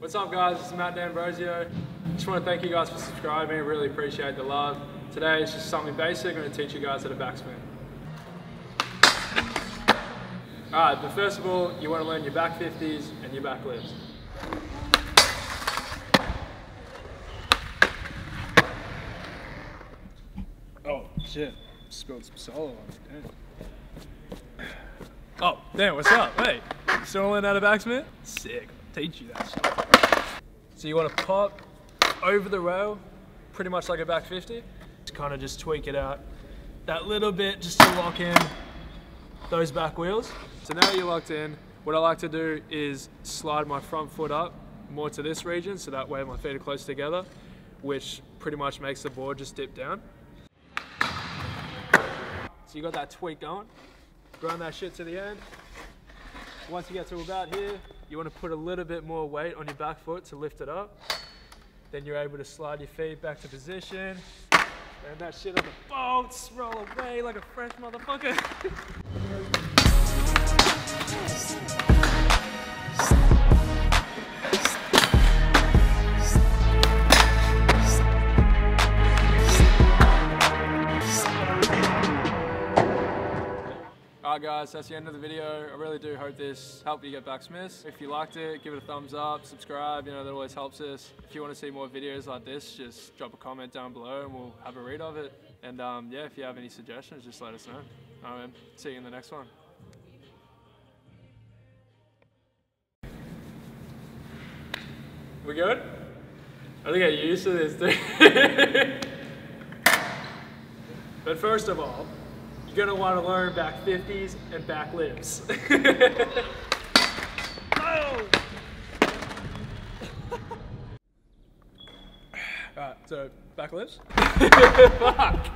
What's up guys, it's Matt D'Ambrosio. Just want to thank you guys for subscribing, really appreciate the love. Today it's just something basic, I'm going to teach you guys how to backsmith. Alright, but first of all, you want to learn your back 50s and your back lifts. Oh shit, spilled some solo on me, damn. Oh, damn, what's up? Hey, still learn how to backsmith? Sick, I'll teach you that shit. So you want to pop over the rail, pretty much like a back 50. To kind of just tweak it out that little bit just to lock in those back wheels. So now you're locked in, what I like to do is slide my front foot up more to this region so that way my feet are close together, which pretty much makes the board just dip down. So you got that tweak going, grind that shit to the end. Once you get to about here, you want to put a little bit more weight on your back foot to lift it up. Then you're able to slide your feet back to position. And that shit on the bolts, roll away like a fresh motherfucker. Alright guys, that's the end of the video. I really do hope this helped you get backsmiths. If you liked it, give it a thumbs up, subscribe, you know, that always helps us. If you want to see more videos like this, just drop a comment down below and we'll have a read of it. And um, yeah, if you have any suggestions, just let us know. Alright, see you in the next one. We good? I think I used to this thing. but first of all, you're gonna wanna learn back 50s and back lifts. oh! Alright, so back lifts? Fuck!